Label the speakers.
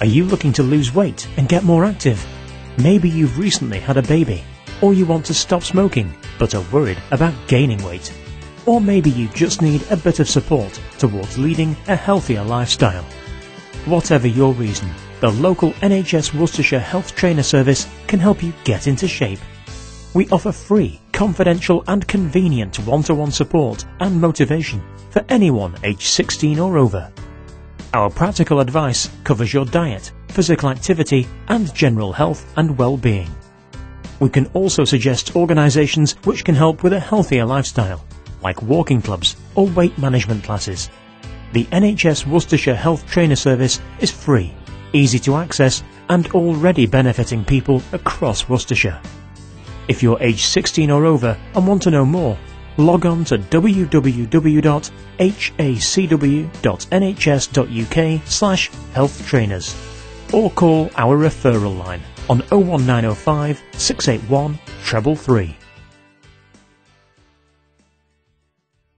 Speaker 1: Are you looking to lose weight and get more active? Maybe you've recently had a baby, or you want to stop smoking but are worried about gaining weight. Or maybe you just need a bit of support towards leading a healthier lifestyle. Whatever your reason, the local NHS Worcestershire Health Trainer Service can help you get into shape. We offer free, confidential and convenient one-to-one support and motivation for anyone aged 16 or over. Our practical advice covers your diet, physical activity and general health and well-being. We can also suggest organisations which can help with a healthier lifestyle, like walking clubs or weight management classes. The NHS Worcestershire Health Trainer Service is free, easy to access and already benefiting people across Worcestershire. If you're aged 16 or over and want to know more, log on to www.hacw.nhs.uk slash health trainers or call our referral line on 01905 681 333.